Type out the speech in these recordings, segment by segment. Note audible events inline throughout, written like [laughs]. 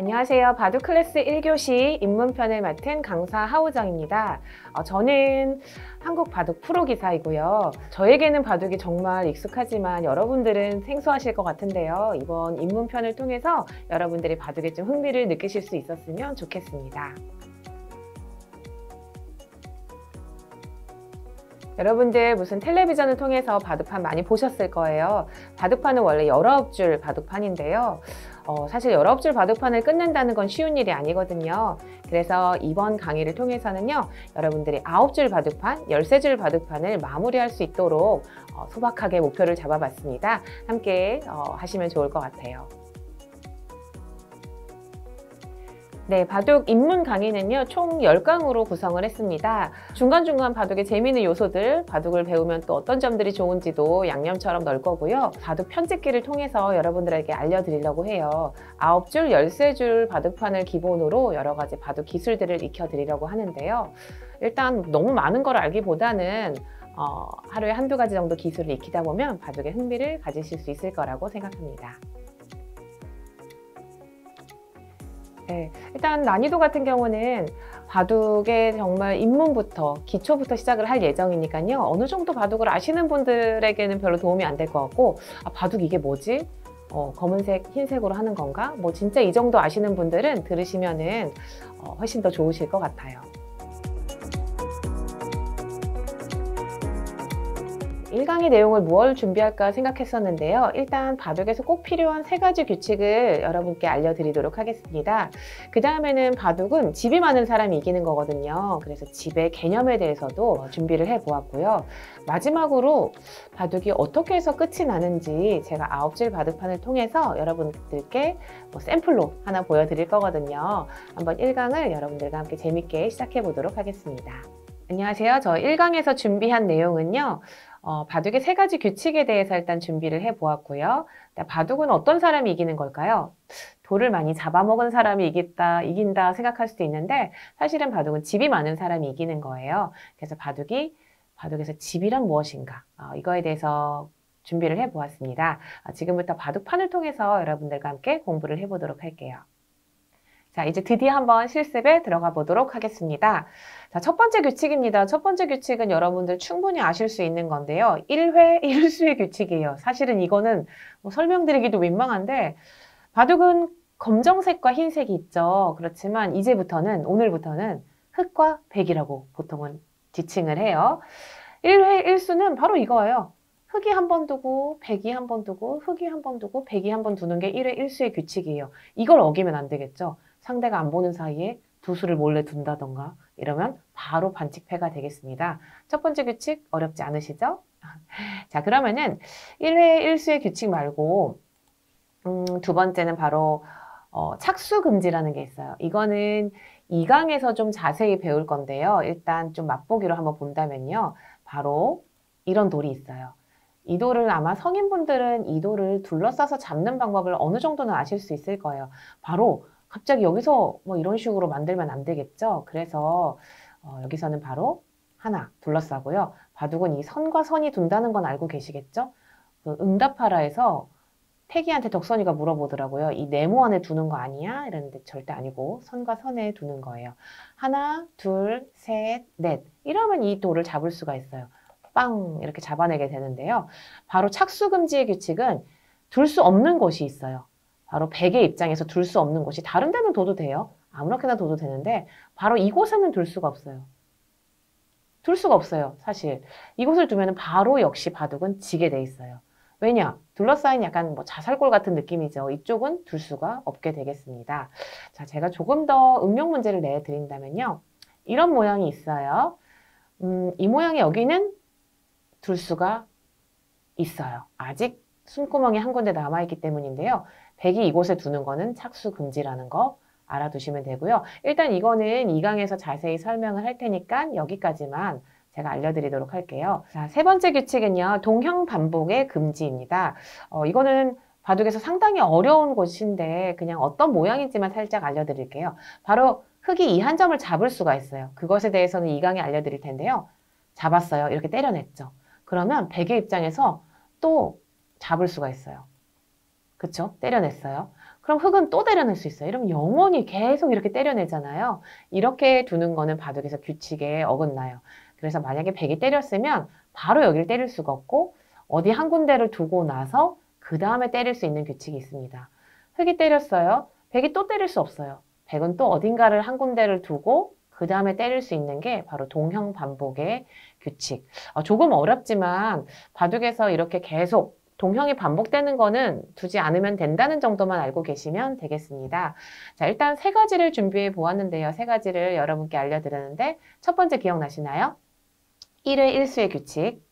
안녕하세요. 바둑 클래스 1교시 입문편을 맡은 강사 하우정입니다. 어, 저는 한국 바둑 프로 기사이고요. 저에게는 바둑이 정말 익숙하지만 여러분들은 생소하실 것 같은데요. 이번 입문편을 통해서 여러분들이 바둑에 좀 흥미를 느끼실 수 있었으면 좋겠습니다. 여러분들 무슨 텔레비전을 통해서 바둑판 많이 보셨을 거예요. 바둑판은 원래 19줄 바둑판인데요. 어, 사실 19줄 바둑판을 끝낸다는 건 쉬운 일이 아니거든요. 그래서 이번 강의를 통해서는요, 여러분들이 9줄 바둑판, 13줄 바둑판을 마무리할 수 있도록 어, 소박하게 목표를 잡아봤습니다. 함께 어, 하시면 좋을 것 같아요. 네, 바둑 입문 강의는요, 총 10강으로 구성을 했습니다. 중간중간 바둑의 재미있는 요소들, 바둑을 배우면 또 어떤 점들이 좋은지도 양념처럼 넣을 거고요. 바둑 편집기를 통해서 여러분들에게 알려드리려고 해요. 9줄, 13줄 바둑판을 기본으로 여러 가지 바둑 기술들을 익혀드리려고 하는데요. 일단 너무 많은 걸 알기보다는 어, 하루에 한두 가지 정도 기술을 익히다 보면 바둑에 흥미를 가지실 수 있을 거라고 생각합니다. 네, 일단 난이도 같은 경우는 바둑에 정말 입문부터 기초부터 시작을 할 예정이니까요. 어느 정도 바둑을 아시는 분들에게는 별로 도움이 안 될 것 같고 아, 바둑 이게 뭐지? 어, 검은색, 흰색으로 하는 건가? 뭐 진짜 이 정도 아시는 분들은 들으시면은 어, 훨씬 더 좋으실 것 같아요. 1강의 내용을 무엇 준비할까 생각했었는데요. 일단 바둑에서 꼭 필요한 세 가지 규칙을 여러분께 알려드리도록 하겠습니다. 그 다음에는 바둑은 집이 많은 사람이 이기는 거거든요. 그래서 집의 개념에 대해서도 준비를 해보았고요. 마지막으로 바둑이 어떻게 해서 끝이 나는지 제가 아홉질 바둑판을 통해서 여러분들께 뭐 샘플로 하나 보여드릴 거거든요. 한번 1강을 여러분들과 함께 재밌게 시작해 보도록 하겠습니다. 안녕하세요. 저 1강에서 준비한 내용은요. 어, 바둑의 세 가지 규칙에 대해서 일단 준비를 해보았고요. 바둑은 어떤 사람이 이기는 걸까요? 돌을 많이 잡아먹은 사람이 이겼다, 이긴다 생각할 수도 있는데 사실은 바둑은 집이 많은 사람이 이기는 거예요. 그래서 바둑이 바둑에서 집이란 무엇인가 어, 이거에 대해서 준비를 해보았습니다. 어, 지금부터 바둑판을 통해서 여러분들과 함께 공부를 해보도록 할게요. 자, 이제 드디어 한번 실습에 들어가 보도록 하겠습니다. 자, 첫 번째 규칙입니다. 첫 번째 규칙은 여러분들 충분히 아실 수 있는 건데요. 1회 1수의 [laughs] 규칙이에요. 사실은 이거는 뭐 설명드리기도 민망한데 바둑은 검정색과 흰색이 있죠. 그렇지만 이제부터는 오늘부터는 흑과 백이라고 보통은 지칭을 해요. 1회 1수는 바로 이거예요. 흑이 한 번 두고 백이 한 번 두고 흑이 한 번 두고 백이 한 번 두는 게 1회 1수의 규칙이에요. 이걸 어기면 안 되겠죠. 상대가 안 보는 사이에 두 수를 몰래 둔다던가 이러면 바로 반칙패가 되겠습니다. 첫 번째 규칙 어렵지 않으시죠? [laughs] 자 그러면은 1회 1수의 규칙 말고 음, 두 번째는 바로 어, 착수 금지라는 게 있어요. 이거는 2강에서 좀 자세히 배울 건데요. 일단 좀 맛보기로 한번 본다면요. 바로 이런 돌이 있어요. 이 돌을 아마 성인분들은 이 돌을 둘러싸서 잡는 방법을 어느 정도는 아실 수 있을 거예요. 바로 갑자기 여기서 뭐 이런 식으로 만들면 안 되겠죠. 그래서 어, 여기서는 바로 하나 둘러싸고요. 바둑은 이 선과 선이 둔다는 건 알고 계시겠죠? 그 응답하라에서 태기한테 덕선이가 물어보더라고요. 이 네모 안에 두는 거 아니야? 이랬는데 절대 아니고 선과 선에 두는 거예요. 하나, 둘, 셋, 넷. 이러면 이 돌을 잡을 수가 있어요. 빵 이렇게 잡아내게 되는데요. 바로 착수 금지의 규칙은 둘 수 없는 곳이 있어요. 바로 백의 입장에서 둘 수 없는 곳이 다른 데는 둬도 돼요. 아무렇게나 둬도 되는데 바로 이곳에는 둘 수가 없어요. 둘 수가 없어요. 사실 이곳을 두면 바로 역시 바둑은 지게 돼 있어요. 왜냐? 둘러싸인 약간 뭐 자살골 같은 느낌이죠. 이쪽은 둘 수가 없게 되겠습니다. 자, 제가 조금 더 응용 문제를 내드린다면요. 이런 모양이 있어요. 음, 이 모양의 여기는 둘 수가 있어요. 아직 숨구멍이 한 군데 남아있기 때문인데요. 백이 이곳에 두는 거는 착수 금지라는 거 알아두시면 되고요. 일단 이거는 2강에서 자세히 설명을 할 테니까 여기까지만 제가 알려드리도록 할게요. 자, 세 번째 규칙은요. 동형 반복의 금지입니다. 어, 이거는 바둑에서 상당히 어려운 곳인데 그냥 어떤 모양인지만 살짝 알려드릴게요. 바로 흙이 이 한 점을 잡을 수가 있어요. 그것에 대해서는 2강에 알려드릴 텐데요. 잡았어요. 이렇게 때려냈죠. 그러면 백의 입장에서 또 잡을 수가 있어요. 그쵸? 때려냈어요. 그럼 흙은 또 때려낼 수 있어요. 이러면 영원히 계속 이렇게 때려내잖아요. 이렇게 두는 거는 바둑에서 규칙에 어긋나요. 그래서 만약에 백이 때렸으면 바로 여기를 때릴 수가 없고 어디 한 군데를 두고 나서 그 다음에 때릴 수 있는 규칙이 있습니다. 흙이 때렸어요. 백이 또 때릴 수 없어요. 백은 또 어딘가를 한 군데를 두고 그 다음에 때릴 수 있는 게 바로 동형 반복의 규칙. 어, 조금 어렵지만 바둑에서 이렇게 계속 동형이 반복되는 거는 두지 않으면 된다는 정도만 알고 계시면 되겠습니다. 자, 일단 세 가지를 준비해 보았는데요. 세 가지를 여러분께 알려드렸는데 첫 번째 기억나시나요? 1회 1수의 규칙.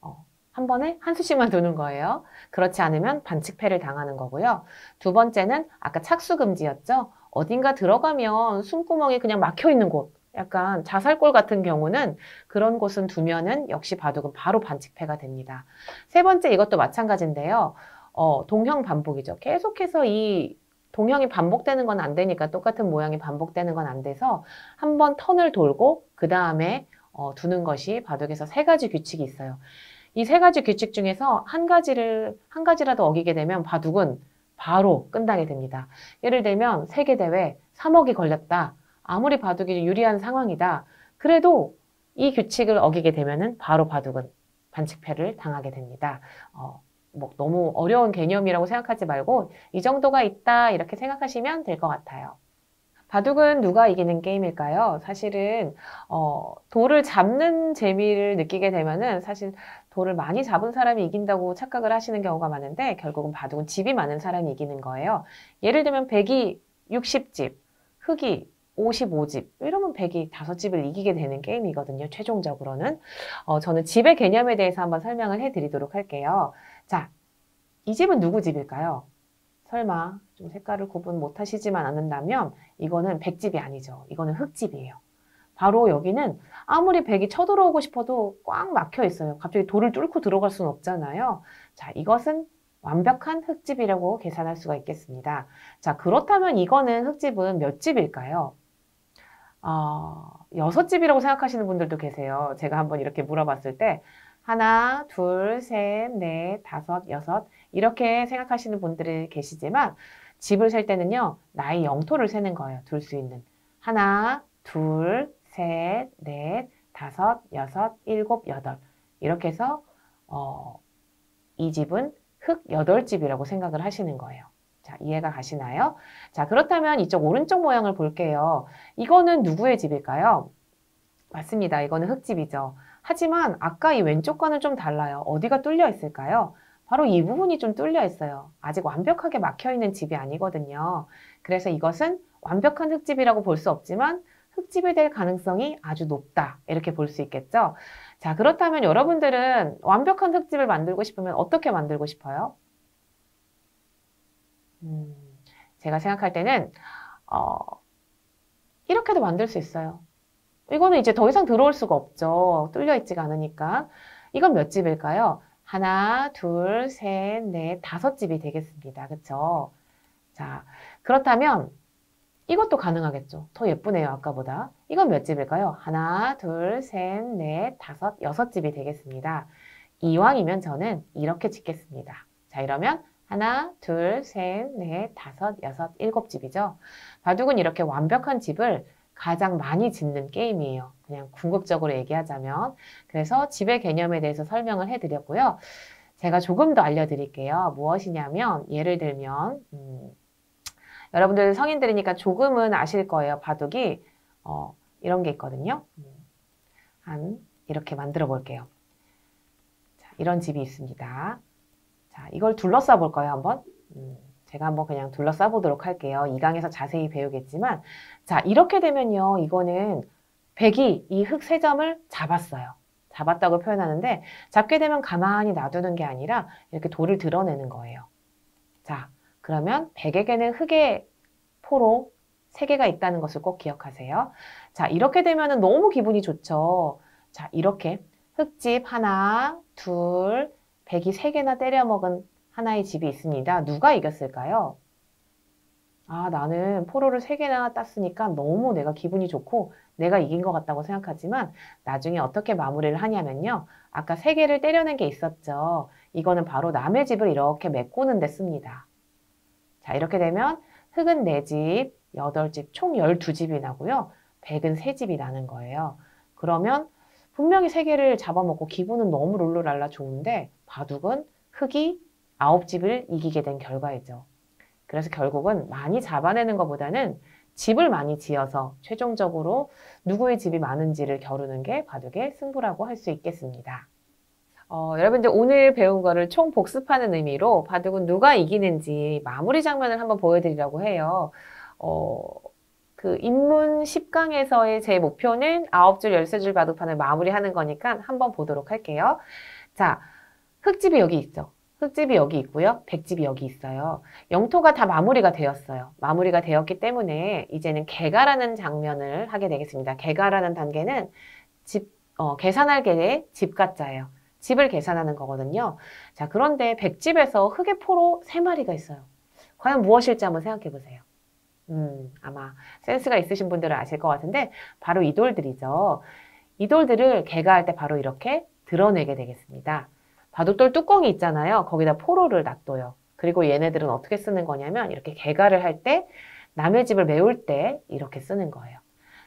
어, 한 번에 한 수씩만 두는 거예요. 그렇지 않으면 반칙패를 당하는 거고요. 두 번째는 아까 착수 금지였죠. 어딘가 들어가면 숨구멍이 그냥 막혀 있는 곳. 약간 자살골 같은 경우는 그런 곳은 두면은 역시 바둑은 바로 반칙패가 됩니다. 세 번째 이것도 마찬가지인데요. 어, 동형 반복이죠. 계속해서 이 동형이 반복되는 건 안 되니까 똑같은 모양이 반복되는 건 안 돼서 한 번 턴을 돌고 그 다음에 어, 두는 것이 바둑에서 세 가지 규칙이 있어요. 이 세 가지 규칙 중에서 한 가지를 한 가지라도 어기게 되면 바둑은 바로 끝나게 됩니다. 예를 들면 세계 대회 3억이 걸렸다. 아무리 바둑이 유리한 상황이다. 그래도 이 규칙을 어기게 되면은 바로 바둑은 반칙패를 당하게 됩니다. 어, 뭐 너무 어려운 개념이라고 생각하지 말고 이 정도가 있다 이렇게 생각하시면 될 것 같아요. 바둑은 누가 이기는 게임일까요? 사실은 어, 돌을 잡는 재미를 느끼게 되면은 사실 돌을 많이 잡은 사람이 이긴다고 착각을 하시는 경우가 많은데 결국은 바둑은 집이 많은 사람이 이기는 거예요. 예를 들면 백이 60집, 흑이 55집 이러면 백이 다섯 집을 이기게 되는 게임이거든요. 최종적으로는 어, 저는 집의 개념에 대해서 한번 설명을 해드리도록 할게요. 자, 이 집은 누구 집일까요? 설마 좀 색깔을 구분 못하시지만 않는다면 이거는 백집이 아니죠. 이거는 흙집이에요. 바로 여기는 아무리 백이 쳐들어오고 싶어도 꽉 막혀 있어요. 갑자기 돌을 뚫고 들어갈 수는 없잖아요. 자, 이것은 완벽한 흙집이라고 계산할 수가 있겠습니다. 자, 그렇다면 이거는 흙집은 몇 집일까요? 어, 여섯 집이라고 생각하시는 분들도 계세요. 제가 한번 이렇게 물어봤을 때 하나, 둘, 셋, 넷, 다섯, 여섯 이렇게 생각하시는 분들이 계시지만 집을 셀 때는요. 나의 영토를 세는 거예요. 둘 수 있는. 하나, 둘, 셋, 넷, 다섯, 여섯, 일곱, 여덟 이렇게 해서 어, 이 집은 흙 여덟 집이라고 생각을 하시는 거예요. 자, 이해가 가시나요? 자, 그렇다면 이쪽 오른쪽 모양을 볼게요. 이거는 누구의 집일까요? 맞습니다. 이거는 흙집이죠. 하지만 아까 이 왼쪽과는 좀 달라요. 어디가 뚫려 있을까요? 바로 이 부분이 좀 뚫려 있어요. 아직 완벽하게 막혀 있는 집이 아니거든요. 그래서 이것은 완벽한 흙집이라고 볼 수 없지만 흙집이 될 가능성이 아주 높다. 이렇게 볼 수 있겠죠. 자, 그렇다면 여러분들은 완벽한 흙집을 만들고 싶으면 어떻게 만들고 싶어요? 음, 제가 생각할 때는 어, 이렇게도 만들 수 있어요. 이거는 이제 더 이상 들어올 수가 없죠. 뚫려 있지가 않으니까. 이건 몇 집일까요? 하나, 둘, 셋, 넷, 다섯 집이 되겠습니다. 그쵸? 자, 그렇다면 이것도 가능하겠죠. 더 예쁘네요, 아까보다. 이건 몇 집일까요? 하나, 둘, 셋, 넷, 다섯, 여섯 집이 되겠습니다. 이왕이면 저는 이렇게 짓겠습니다. 자, 이러면 하나, 둘, 셋, 넷, 다섯, 여섯, 일곱 집이죠. 바둑은 이렇게 완벽한 집을 가장 많이 짓는 게임이에요. 그냥 궁극적으로 얘기하자면. 그래서 집의 개념에 대해서 설명을 해드렸고요. 제가 조금 더 알려드릴게요. 무엇이냐면 예를 들면 음, 여러분들 성인들이니까 조금은 아실 거예요. 바둑이 어, 이런 게 있거든요. 음, 한 이렇게 만들어 볼게요. 자, 이런 집이 있습니다. 자, 이걸 둘러싸 볼까요, 한번? 음. 제가 한번 그냥 둘러싸 보도록 할게요. 이 강에서 자세히 배우겠지만 자 이렇게 되면요. 이거는 백이 이 흙 세 점을 잡았어요. 잡았다고 표현하는데 잡게 되면 가만히 놔두는 게 아니라 이렇게 돌을 드러내는 거예요. 자 그러면 백에게는 흙의 포로 세 개가 있다는 것을 꼭 기억하세요. 자 이렇게 되면 너무 기분이 좋죠. 자 이렇게 흙집 하나, 둘, 백이 세 개나 때려 먹은 하나의 집이 있습니다. 누가 이겼을까요? 아, 나는 포로를 3개나 땄으니까 너무 내가 기분이 좋고 내가 이긴 것 같다고 생각하지만 나중에 어떻게 마무리를 하냐면요. 아까 3개를 때려낸 게 있었죠. 이거는 바로 남의 집을 이렇게 메꾸는 데 씁니다. 자, 이렇게 되면 흑은 4집, 8집, 총 12집이 나고요. 백은 3집이 나는 거예요. 그러면 분명히 3개를 잡아먹고 기분은 너무 룰루랄라 좋은데 바둑은 흑이 9집을 이기게 된 결과이죠. 그래서 결국은 많이 잡아내는 것보다는 집을 많이 지어서 최종적으로 누구의 집이 많은지를 겨루는 게 바둑의 승부라고 할 수 있겠습니다. 어, 여러분들 오늘 배운 거를 총 복습하는 의미로 바둑은 누가 이기는지 마무리 장면을 한번 보여드리려고 해요. 어, 그 입문 10강에서의 제 목표는 9줄, 13줄 바둑판을 마무리하는 거니까 한번 보도록 할게요. 자, 흑집이 여기 있죠. 흑집이 여기 있고요. 백집이 여기 있어요. 영토가 다 마무리가 되었어요. 마무리가 되었기 때문에 이제는 개가라는 장면을 하게 되겠습니다. 개가라는 단계는 집, 어, 계산할 개의 집가자예요. 집을 계산하는 거거든요. 자, 그런데 백집에서 흑의 포로 세마리가 있어요. 과연 무엇일지 한번 생각해 보세요. 음, 아마 센스가 있으신 분들은 아실 것 같은데 바로 이 돌들이죠. 이 돌들을 개가 할 때 바로 이렇게 드러내게 되겠습니다. 바둑돌 뚜껑이 있잖아요. 거기다 포로를 놔둬요. 그리고 얘네들은 어떻게 쓰는 거냐면 이렇게 개가를 할 때 남의 집을 메울 때 이렇게 쓰는 거예요.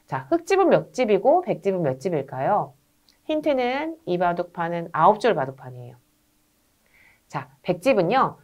자, 흑집은 몇 집이고 백집은 몇 집일까요? 힌트는 이 바둑판은 9줄 바둑판이에요. 자, 백집은요.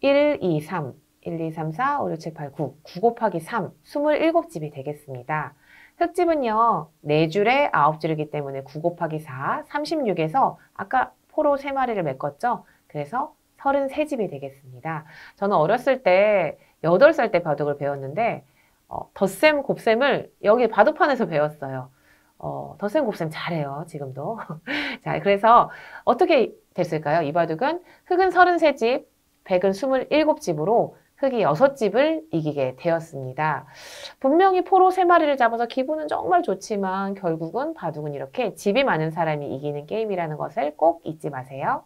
1, 2, 3, 1, 2, 3, 4, 5, 6, 7, 8, 9. 9 곱하기 3, 27집이 되겠습니다. 흑집은요. 4줄에 9줄이기 때문에 9 곱하기 4, 36에서 아까 포로 3마리를 메꿨죠? 그래서 33집이 되겠습니다. 저는 어렸을 때 8살 때 바둑을 배웠는데 어, 덧셈, 곱셈을 여기 바둑판에서 배웠어요. 어, 덧셈, 곱셈 잘해요. 지금도. [laughs] 자, 그래서 어떻게 됐을까요? 이 바둑은 흑은 33집, 백은 27집으로 흑이 6집을 이기게 되었습니다. 분명히 포로 3마리를 잡아서 기분은 정말 좋지만 결국은 바둑은 이렇게 집이 많은 사람이 이기는 게임이라는 것을 꼭 잊지 마세요.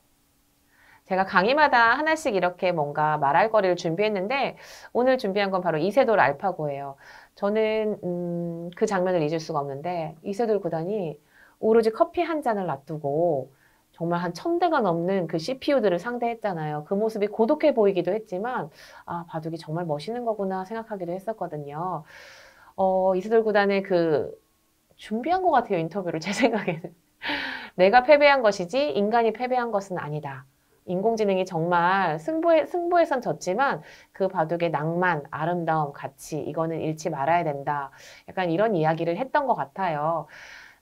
제가 강의마다 하나씩 이렇게 뭔가 말할 거리를 준비했는데 오늘 준비한 건 바로 이세돌 알파고예요. 저는 음, 그 장면을 잊을 수가 없는데 이세돌 구단이 오로지 커피 한 잔을 놔두고 정말 한 천대가 넘는 그 CPU들을 상대했잖아요. 그 모습이 고독해 보이기도 했지만 아 바둑이 정말 멋있는 거구나 생각하기도 했었거든요. 어, 이스돌 구단의 그 준비한 것 같아요 인터뷰를 제 [laughs] 생각에는 내가 패배한 것이지 인간이 패배한 것은 아니다. 인공지능이 정말 승부에, 승부에선 졌지만 그 바둑의 낭만, 아름다움, 가치 이거는 잃지 말아야 된다. 약간 이런 이야기를 했던 것 같아요.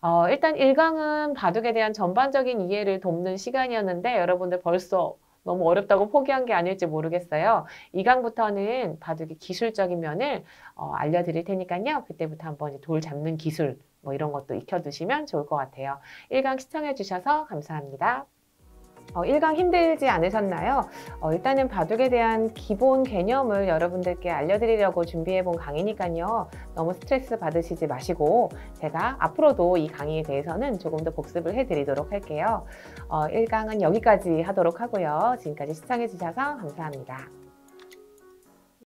어, 일단 1강은 바둑에 대한 전반적인 이해를 돕는 시간이었는데 여러분들 벌써 너무 어렵다고 포기한 게 아닐지 모르겠어요. 2강부터는 바둑의 기술적인 면을 어, 알려드릴 테니까요. 그때부터 한번 돌 잡는 기술 뭐 이런 것도 익혀두시면 좋을 것 같아요. 1강 시청해주셔서 감사합니다. 어, 1강 힘들지 않으셨나요? 어, 일단은 바둑에 대한 기본 개념을 여러분들께 알려드리려고 준비해 본 강의니까요. 너무 스트레스 받으시지 마시고 제가 앞으로도 이 강의에 대해서는 조금 더 복습을 해드리도록 할게요. 어, 1강은 여기까지 하도록 하고요. 지금까지 시청해 주셔서 감사합니다.